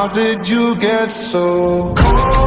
How did you get so cold?